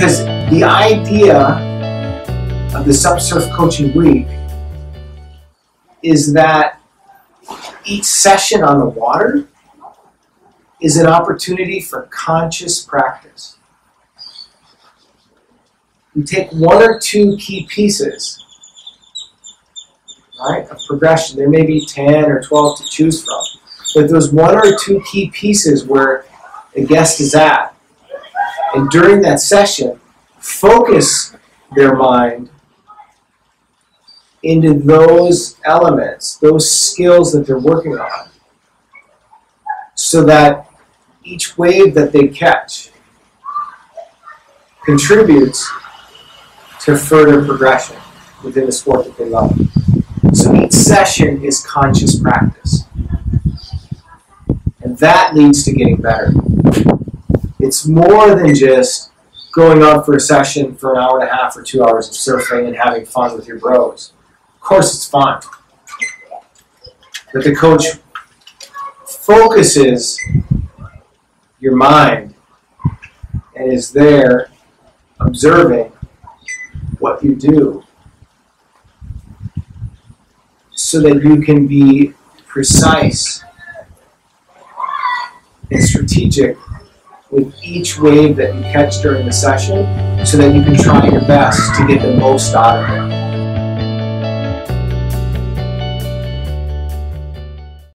Because the idea of the SUP Surf Coaching Week is that each session on the water is an opportunity for conscious practice. We take one or two key pieces, right, of progression. There may be 10 or 12 to choose from. But there's one or two key pieces where the guest is at. And during that session, focus their mind into those elements, those skills that they're working on, so that each wave that they catch contributes to further progression within the sport that they love. So each session is conscious practice. And that leads to getting better. It's more than just going out for a session for an hour and a half or two hours of surfing and having fun with your bros. Of course, it's fun. But the coach focuses your mind and is there observing what you do so that you can be precise and strategic with each wave that you catch during the session so that you can try your best to get the most out of it.